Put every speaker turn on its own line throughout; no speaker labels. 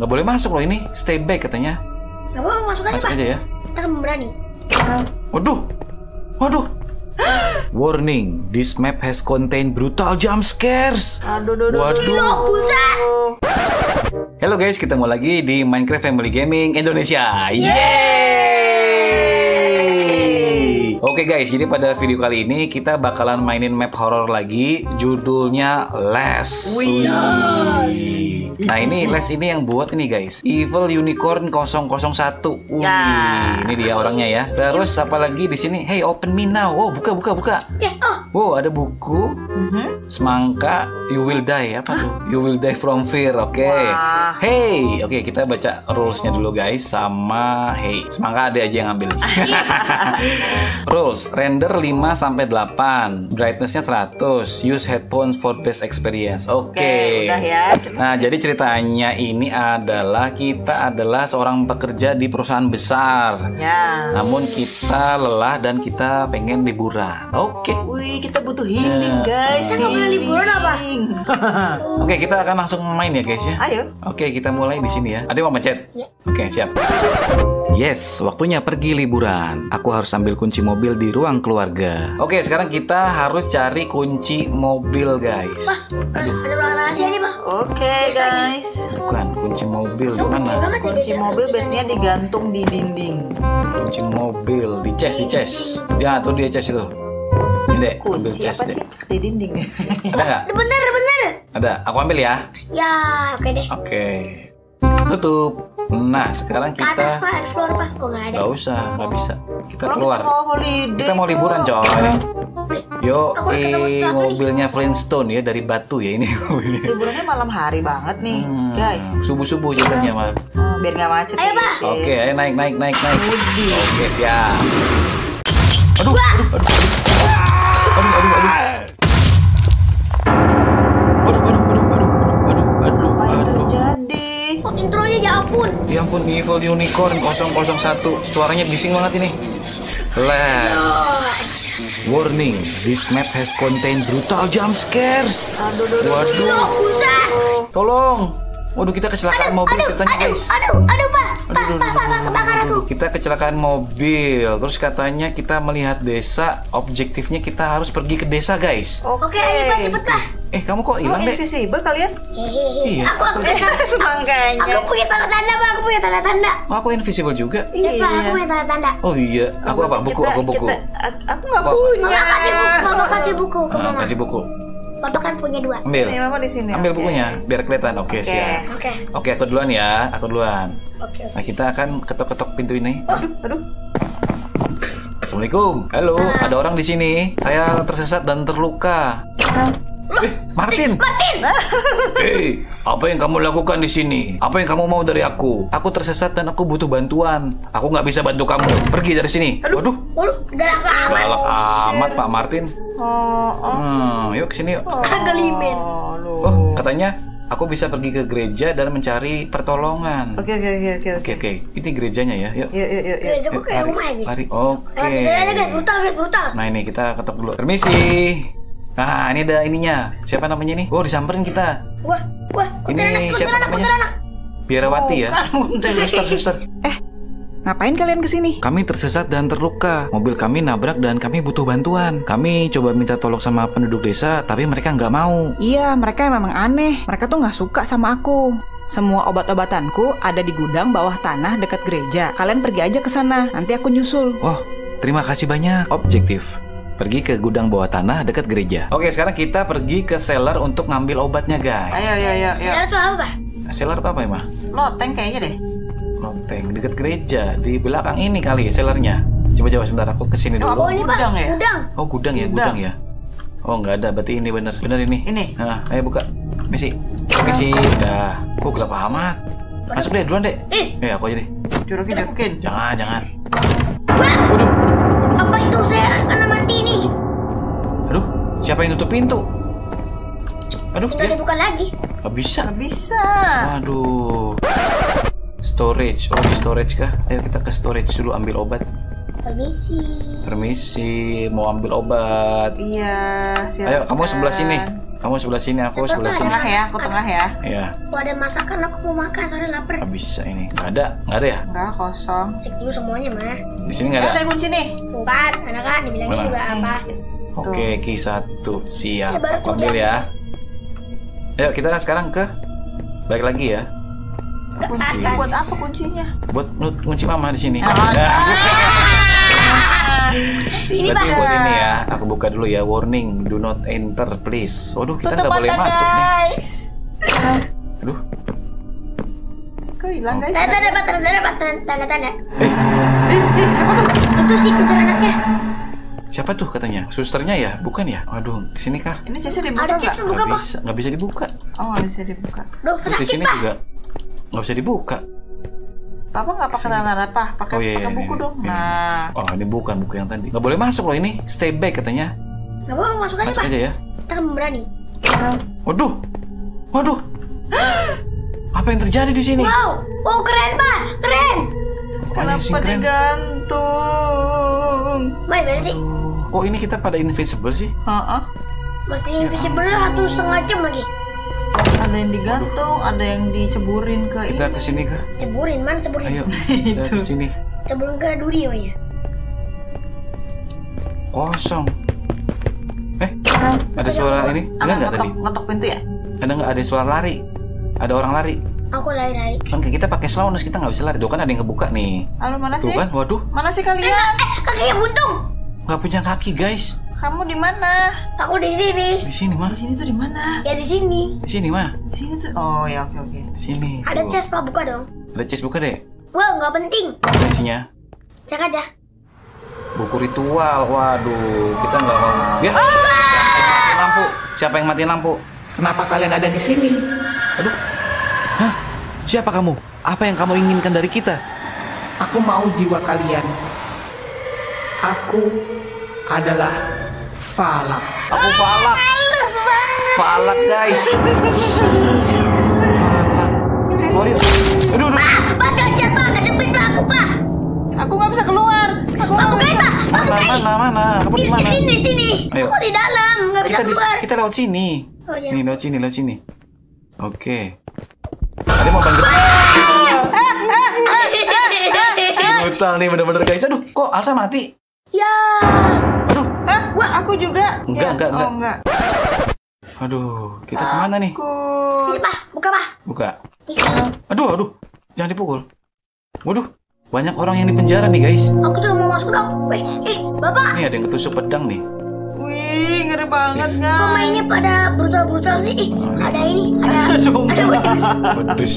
Nggak boleh masuk loh ini. Stay back katanya.
Gak apa masuk aja
Masuk aja ya.
Ntar berani.
Waduh. Waduh. Warning, this map has contained brutal jump scares.
Aduh, aduh, aduh.
Waduh.
Loh, buset.
Halo guys, kita mau lagi di Minecraft Family Gaming Indonesia. Yeay! Oke guys, jadi pada video kali ini kita bakalan mainin map horror lagi. Judulnya Les. Wih. Nah ini Les ini yang buat ini guys. Evil Unicorn 001. Wih,
Ya.
ini dia orangnya ya. Terus apa lagi di sini? Hey, open me now. Oh, buka buka buka.
Eh, oh.
Wow, ada buku.
Mhm.
Semangka, you will die. Apa tuh? You will die from fear. Oke.
Wah.
Hey, oke kita baca rulesnya dulu guys. Sama hey, semangka ada aja yang ambil. Rules, render 5 sampai 8, brightnessnya 100, use headphones for best experience. Oke.
Oke, udah ya.
Nah, jadi ceritanya ini adalah kita adalah seorang pekerja di perusahaan besar.
Ya.
Namun kita lelah dan kita pengen liburan. Oke.
Wih, kita butuh healing,
Ya.
guys.
Kita nggak boleh liburan apa?
Oke, kita akan langsung main ya, guys ya.
Ayo.
Oke, kita mulai di sini ya. Ada yang mau mencet?
Ya.
Oke, siap. Yes, waktunya pergi liburan. Aku harus ambil kunci mobil di ruang keluarga. Oke, sekarang kita harus cari kunci mobil, guys.
Pak, ada ruang rahasia nih pak.
Oke, guys.
Bukan, kunci mobil di mana?
Kunci mobil biasanya digantung di dinding.
Kunci mobil di chest, di chest. Ya, tuh dia chest itu. Ini deh, ambil
Kunci
chest
apa
deh.
sih di dinding?
Ada nggak?
Bener, bener.
Ada. Aku ambil ya.
Ya, oke deh.
Oke. Tutup. Nah, sekarang
Ke atas
kita
pak, explore pak. Oh nggak ada.
nggak usah, nggak bisa. Kita keluar.
kita mau holiday.
Kita mau liburan, coy. Yo, eh, mobilnya Flintstone ya dari batu ya ini mobilnya.
Liburannya malam hari banget nih,
Hmm,
guys.
Subuh-subuh jalannya mah.
Hmm, biar nggak macet.
Ayo, Pak.
Oke, ayo naik naik naik naik. Oke, siap. Aduh, aduh, aduh. Aduh, aduh, aduh. Aduh, aduh, aduh, aduh, aduh, aduh, aduh,
Apa yang
aduh.
terjadi?
Oh intronya ya ampun.
Ya ampun, Evil Unicorn 001. Suaranya bising banget ini. Les. Warning, this map has contained brutal jump scares.
Aduh, aduh, aduh.
Waduh. Tolong. Waduh, kita kecelakaan mobil
Aduh,
ceritanya,
aduh,
guys.
aduh, aduh pak. Pak,
Aduh,
pak, pak, pak, kebakar aku.
Kita kecelakaan mobil. Terus katanya kita melihat desa. Objektifnya kita harus pergi ke desa, guys.
Oke, ayo pak, cepet lah.
Eh, kamu kok
Oh,
hilang, Dek?
invisible kalian?
Hehehe.
Iya.
Aku, aku.
Semangkanya.
Aku punya tanda tanda pak, aku punya tanda tanda.
Oh, aku invisible juga.
Iya pak, aku punya tanda tanda.
Oh iya, aku apa? Buku,
Kita-
aku buku.
kita- aku- nggak
Apa?
punya.
Mama kasih buku, mama kasih buku ke
Ah,
mama.
kasih buku.
Papa kan punya dua.
Ambil.
Ini mama di sini.
Ambil
oke.
bukunya biar kelihatan. Oke,
Oke.
siap.
Oke,
Oke, aku duluan ya. Aku duluan.
oke.
Nah, kita akan ketok-ketok pintu ini.
Aduh, aduh.
Assalamualaikum. Halo, ada orang di sini. Saya tersesat dan terluka. Eh, Martin.
Martin,
Hei, apa yang kamu lakukan di sini? Apa yang kamu mau dari aku? Aku tersesat dan aku butuh bantuan. Aku nggak bisa bantu kamu. Pergi dari sini. Waduh,
waduh, galak amat.
galak amat Pak Martin.
Oh, oh.
Hmm, yuk ke sini yuk.
Kagak limen.
Aduh.
Oh, katanya aku bisa pergi ke gereja dan mencari pertolongan.
Oke, oke, oke, oke, oke.
Oke. Ini gerejanya ya. Yuk.
Yuk, yuk, yuk.
Gereja kok kayak
Mari,
rumah guys.
mari. Oke.
Brutal.
Nah ini kita ketok dulu. Permisi. Nah ini ada ininya. Siapa namanya nih? Oh disamperin kita.
Wah, wah, kuntilanak,
Ini siapa
kuntilanak,
namanya? Biarawati ya.
Bukan,
Suster, suster.
Ngapain kalian ke sini?
Kami tersesat dan terluka. Mobil kami nabrak dan kami butuh bantuan. Kami coba minta tolong sama penduduk desa, tapi mereka nggak mau.
Iya, mereka memang aneh. Mereka tuh nggak suka sama aku. Semua obat-obatanku ada di gudang bawah tanah dekat gereja. Kalian pergi aja ke sana, nanti aku nyusul.
Oh, terima kasih banyak. Objektif. Pergi ke gudang bawah tanah dekat gereja. Oke, sekarang kita pergi ke cellar untuk ngambil obatnya, guys.
Ayo, ayo, ayo, ayo.
Saudara tuh apa, Pak?
Cellar itu apa ya, Mah?
Loteng kayaknya deh.
Loteng dekat gereja di belakang ini kali ya cellarnya. Coba coba sebentar aku ke sini
Oh,
dulu.
Oh, ini Pak,
Gudang ya?
gudang.
Oh gudang ya,
Gudang.
gudang ya. Oh nggak ada, berarti ini bener, bener ini.
Ini.
Nah, ayo buka. Misi, misi. Dah. Kok gelap amat. Masuk deh, duluan deh.
Eh.
Eh, aku aja deh.
Jorokin, jorokin.
Jangan, jangan. Waduh,
itu saya kena mati ini?
aduh. Siapa yang tutup pintu? Aduh,
Tinggal
dia
dibuka lagi.
nggak bisa.
Nggak bisa.
Aduh. Storage. Oh, di storage kah? Ayo kita ke storage dulu ambil obat.
Permisi.
Permisi, mau ambil obat.
Iya, silakan.
Ayo, kamu sebelah sini. Kamu sebelah sini, aku
Siapa
sebelah
ada?
sini.
Tengah ya, aku tengah ya.
Iya,
Kalau ada masakan aku mau makan soalnya lapar.
bisa ini. Nggak ada, nggak ada ya?
Enggak, kosong.
Cek dulu semuanya mah.
Di sini nggak
Eh,
ada.
ada kunci nih.
Tuh kan, anak kan dibilangnya
Mana?
juga apa?
Oke, Ki satu siap.
Ya,
Aku ambil ya. Ayo kita sekarang ke balik lagi ya.
Atas.
buat apa kuncinya?
Buat kunci mama di sini. Nah,
Ini
berarti
pak.
buat ini ya. Aku buka dulu ya. Warning, do not enter, please. Waduh, kita nggak boleh
mata,
masuk nih.
guys.
Aduh,
Kok hilang guys?
Tanda tanda tanda tanda tanda tanda tanda.
Eh, eh, siapa tuh?
Itu sih kuntilanaknya.
siapa tuh katanya? Susternya ya? Bukan ya? Waduh, di sini kah?
Ini chestnya dibuka
Ada
nggak?
cek buka
Nggak
pak.
bisa, nggak bisa dibuka.
Oh, nggak bisa dibuka.
Duh,
Terus di sini juga nggak bisa dibuka.
Papa nggak pakai tanda apa? Pakai
Oh, iya,
pakai
iya,
buku
iya.
dong.
Ini.
Nah,
Oh, ini bukan buku yang tadi. Nggak boleh masuk loh ini. Stay back katanya.
Gak apa masuk aja
Masuk
pak.
aja ya.
Kita kan berani.
Waduh, waduh. Apa yang terjadi di sini?
Wow, wow keren pak, keren.
Kenapa
keren?
digantung?
Mana mana sih?
Kok ini kita pada invisible sih?
Heeh.
Masih invisible satu setengah jam lagi.
Ada yang digantung, ada yang diceburin ke ini.
Kita ke sini kah?
Ceburin mana ceburin?
Ayo, kita ke sini.
Ceburin ke duri oh ya.
Kosong. Eh, ada suara ini?
Ada
Enggak enggak
ngetok,
tadi?
ngetok pintu ya?
Ada enggak ada suara lari? Ada orang lari.
Aku lari-lari.
Kan kita pakai slowness kita nggak bisa lari. Tuh kan ada yang ngebuka nih.
Halo, mana
Tuh
sih?
kan, waduh,
Mana sih kalian?
Eh, kakinya buntung.
nggak punya kaki guys.
Kamu di mana?
Aku di sini.
Di sini mah,
Di sini tuh di mana?
Ya di sini.
di sini mah,
Di sini tuh. Oh ya, oke oke.
di sini.
Ada chest pak buka dong.
Ada chest buka deh.
Wow, nggak penting.
Apa isinya?
Cek aja.
Buku ritual. Waduh, kita nggak mau. Ya. Siapa lampu? Siapa yang matiin lampu?
Kenapa kalian ada di sini?
Aduh. Hah? Siapa kamu? Apa yang kamu inginkan dari kita?
Aku mau jiwa kalian. Aku adalah Falak.
Aku Falak. Falak guys. Falak. Yuk. Aduh, aduh.
Pak, jangan pak, kejepit pak aku pak.
Aku nggak bisa keluar. Aku
Pak bukain pak, pak
Mana,
bukain.
mana, mana? Kamu di
Di
mana?
sini, sini.
Ayo.
Aku di dalam, nggak bisa
Kita di,
keluar.
kita lewat sini.
Oh iya.
Nih, lewat sini, lewat sini. Oke. Ada mau banget. Brutal nih bener-bener guys. Aduh, kok Alsa mati?
ya.
Enggak, enggak.
Oh, enggak.
aduh. Kita ke mana nih?
Aku.
Sini pak, buka pak.
Buka. Aduh, aduh. Jangan dipukul. Waduh, banyak orang yang di penjara nih guys.
Aku tuh mau masuk dong. Weh, eh, bapak.
Nih ada yang ketusuk pedang nih.
Wih, ngeri banget
Steve.
guys.
Kok mainnya pada brutal-brutal sih? Eh, ada ini, ada
Aduh,
ada wedus.
Pedus.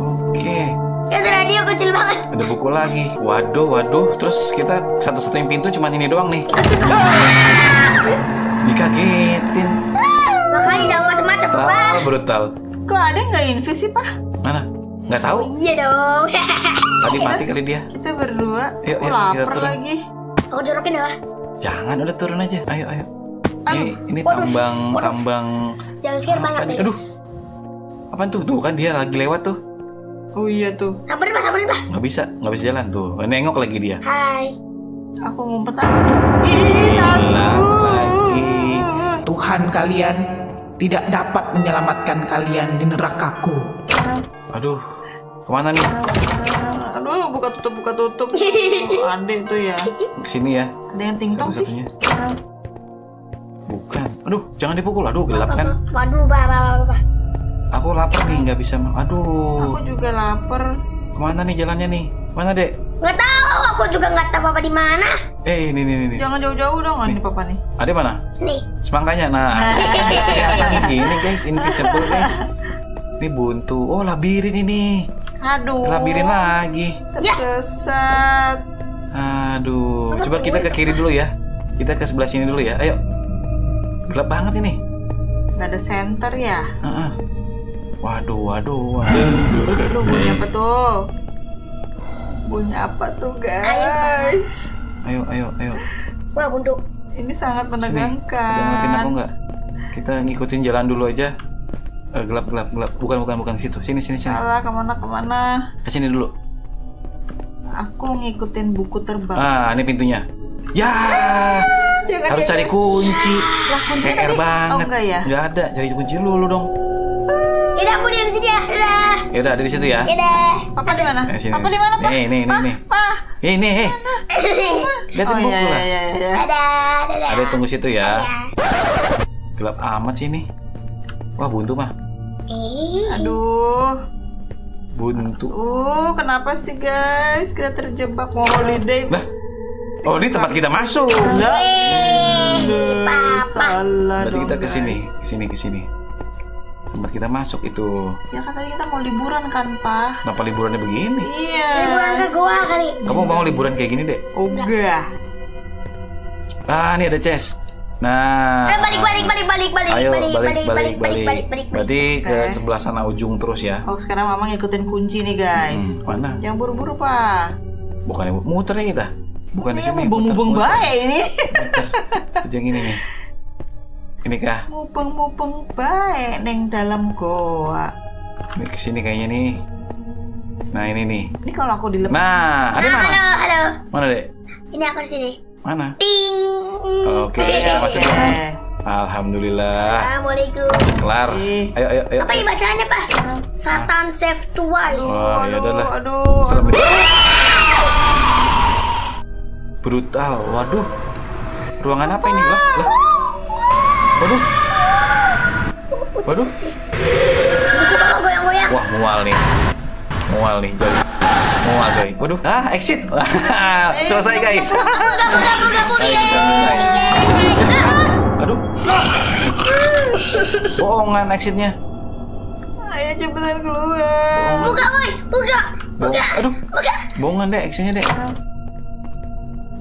Oke,
Ya ada radio kecil banget.
ada buku lagi. Waduh, waduh. Terus kita satu-satunya pintu cuma ini doang nih. Dikagetin.
Makanya jangan macam-macam, Pak.
Brutal, brutal.
Kok ada yang nggak invis sih, Pak?
Mana? Nggak tahu.
Iya dong.
Tadi mati kali dia.
Kita berdua.
Yuk, kita
lapar
turun.
lagi.
Aku jorokin ya, Pak.
Jangan, udah turun aja. Ayo, ayo. Ini, ini tambang, tambang.
Jangan scare banyak
nih?
deh.
Aduh. Apaan tuh? Tuh kan dia lagi lewat tuh.
Oh iya tuh.
Samperin, Pak, samperin, Pak.
Nggak bisa, nggak bisa jalan tuh. Nengok lagi dia.
Hai.
Aku ngumpet aja. Ih,
Hilang
takut.
lagi.
Tuhan kalian tidak dapat menyelamatkan kalian di nerakaku.
Aduh, ke mana nih?
Aduh, buka tutup buka tutup. Oh, ada itu ya.
Ke sini ya.
Ada yang tingtong sih.
Bukan. Aduh, jangan dipukul. Aduh, gelap kan.
Waduh, Pak, Pak, Pak, Pak.
Lapar nih, nggak bisa. ma- Aduh,
Aku juga lapar.
ke mana nih jalannya nih? Mana dek?
Nggak tahu, aku juga nggak tahu apa di mana.
Eh, ini, ini, ini.
Jangan jauh-jauh dong, ini papa nih.
Ada mana?
Nih,
Semangkanya. Nah, ini guys, invisible guys. Ini buntu. Oh, labirin ini.
Aduh.
Labirin lagi.
Ya.
Tersesat.
Aduh, coba kita ke kiri dulu ya. Kita ke sebelah sini dulu ya. Ayo. Gelap banget ini.
Gak ada center ya?
Heeh. Waduh, waduh, waduh.
Aduh, bunyi apa tuh? Bunyi apa tuh, guys?
Ayo, ayo, ayo.
wah buntu.
Ini sangat
Sini. Ada ngeliatin aku
menegangkan.
nggak? Kita ngikutin jalan dulu aja. Eh, gelap, gelap, gelap. Bukan, bukan, bukan situ. Sini, sini, sini.
Salah ke mana
ke mana? Ke sini dulu.
Aku ngikutin buku terbang.
Ah, ini pintunya. Ya,
Jangan,
Harus
jangan.
cari kunci.
Lah, kuncinya
PR
tadi.
banget.
Oh, enggak ya?
Nggak ada. Cari kunci dulu dong.
Aku diam sini ya. Dadah.
Ya udah ada di situ ya.
Dadah.
Papa di mana?
Eh.
Papa di mana, Pak?
Nih, nih, nih,
Pak,
nih.
Pak.
Ini, eh. Lihatin
Oh iya,
lah.
iya, iya, iya.
Dadah. Dadah.
Ada tunggu situ ya.
Ya.
Gelap amat sih ini. Wah buntu mah.
Eh.
Aduh.
Buntu.
Uh, kenapa sih guys? Kita terjebak mau holiday.
Lah. Oh ini tempat kita masuk.
Aduh,
Papa.
Salah
Berarti kita ke sini, ke sini, ke sini tempat kita masuk itu.
Ya kan tadi kita mau liburan kan, Pak.
Kenapa liburannya begini?
Iya.
Liburan ke gua kali.
Kamu mau liburan kayak gini, Dek?
Enggak.
Ah, ini ada chest. Nah,
eh, balik balik balik balik balik
ayo,
balik
balik balik
balik balik balik balik, balik,
Berarti ke sebelah sana ujung terus ya.
Oh, sekarang Mama ngikutin kunci nih, guys.
Hmm, mana?
Yang buru-buru, Pak.
Bukan muter ya kita. Bukan
ini di
sini.
Mubeng-mubeng baik ini.
Muter. Yang ini nih. Ini kah?
Mubeng-mubeng baik neng dalam goa.
Ini ke sini kayaknya nih. Nah, ini nih.
Ini kalau aku dilepas.
Nah, ada
Nah,
mana?
halo halo.
Mana, Dek?
Ini aku di sini.
Mana?
Ting.
Oke, kita masuk dong.
Eh,
Alhamdulillah.
Assalamualaikum.
Kelar.
Eh.
Ayo, ayo, ayo.
Apa ini bacaannya pak? Satan save twice.
Wah, ya
aduh,
udahlah.
aduh.
Serem itu. Brutal. Waduh. Ruangan apa ini? Lah, lah. Waduh. Waduh.
Buku bapak goyang-goyang.
Wah, mual nih. Mual nih, Joy. Mual, Joy. Waduh. Ah, exit. Selesai, guys. Selesai. Aduh. Bohongan exitnya.
Ayo cepetan keluar.
Buka woi, buka.
Bohong. Aduh.
Buka.
Bohongan deh exitnya deh.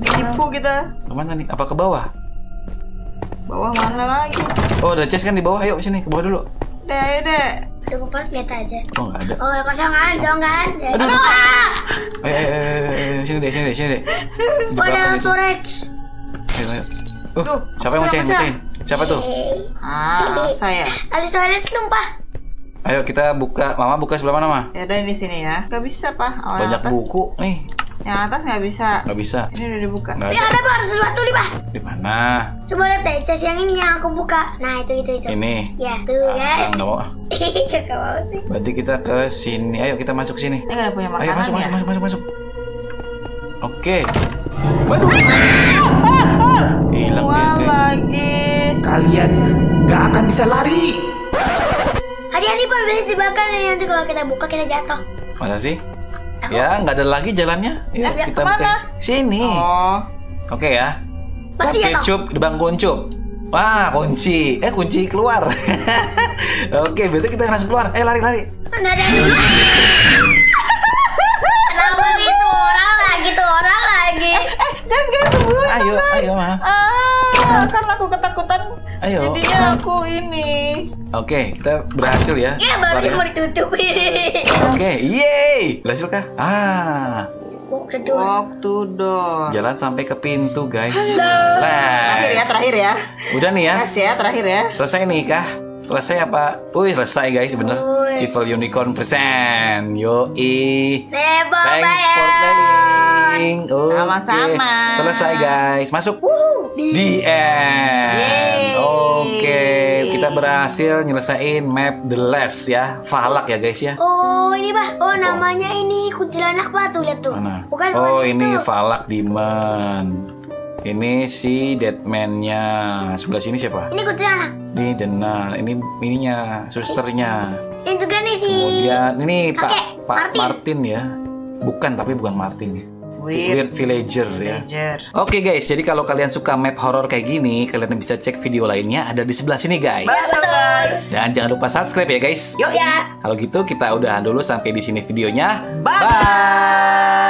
Tipu kita.
Ke mana nih? Apa ke bawah?
Bawah mana lagi?
Oh, ada chest kan di bawah. Ayo sini ke bawah dulu.
Deh, ayo deh.
Aduh, pas lihat aja.
Oh, nggak ada.
Oh, kosongan, jangan.
Aduh.
Aduh.
Ayo, ayo, ayo, ayo, sini deh, sini deh, sini deh.
Oh, ada storage.
Ayo, ayo. Uh,
Duh,
siapa yang mecahin, mecahin? Siapa tuh?
Ah, saya.
Ada storage Pak.
Ayo kita buka. Mama buka sebelah mana, Ma?
Ya udah di sini ya. Gak bisa, Pak.
Banyak
atas.
buku nih.
Yang atas nggak bisa.
Nggak bisa.
Ini udah dibuka.
Nggak
Ini
ada.
ada Pak, ada sesuatu nih, Pak.
Di mana?
Coba lihat deh, chest yang ini yang aku buka. Nah, itu, itu, itu.
Ini.
Ya, tuh
Ah,
kan.
nggak mau.
Kakak mau sih.
Berarti kita ke sini. Ayo kita masuk sini.
Ini nggak ada punya makanan
Ayo masuk,
ya?
masuk, masuk, masuk, masuk. Oke. Waduh. Hilang dia,
Wah,
guys.
lagi.
Kalian nggak akan bisa lari.
Hati-hati Pak, bisa dibakar nanti kalau kita buka kita jatuh.
Masa sih? Ya, nggak ada lagi jalannya. Yuk,
Eh,
kita
ke mana?
buka. Sini.
Oh,
Oke ya.
Pasti
Oke, cup di bang kuncup. Wah, kunci. Eh, kunci keluar. Oke, berarti kita langsung keluar. Eh, lari, lari.
Mana ada Kenapa gitu orang lagi tuh orang lagi?
guys, guys, tunggu.
Ayo, ayo, Ma.
Ah, karena aku ketakutan.
Ayo.
Jadinya aku ini.
Oke, kita berhasil ya.
Ya baru mau ditutup.
Oke, yeay. Berhasil kah? Ah.
Walk to door.
jalan sampai ke pintu, guys.
Terakhir ya, terakhir ya.
Udah nih ya.
Yes ya, terakhir ya.
Selesai nih kah? Selesai apa? Wih, selesai guys, bener.
Wih.
Evil Unicorn present. Yoi.
Nebo
Thanks for playing. Oke.
Sama-sama.
Selesai guys. Masuk.
Di.
The end.
Yeay.
Berhasil nyelesain map The Last ya. Falak ya guys ya.
Oh ini pak. Oh namanya ini kuntilanak pak tuh lihat tuh.
Mana?
Bukan
oh,
bukan
ini
itu.
Falak Demon. Ini si Deadman-nya. Sebelah sini siapa?
Ini kuntilanak.
Ini Denan. Ini ininya, susternya.
Ini juga nih si.
Kemudian ini Pak
Kakek,
Pak
Martin.
Martin. ya. Bukan tapi bukan Martin.
Weird.
Weird Villager ya.
Villager.
Oke guys, jadi kalau kalian suka map horror kayak gini, kalian bisa cek video lainnya ada di sebelah sini guys.
Betul guys.
Dan jangan lupa subscribe ya guys.
Yuk
Ya.
Kalau gitu kita udahan dulu sampai di sini videonya.
Bye.
Bye.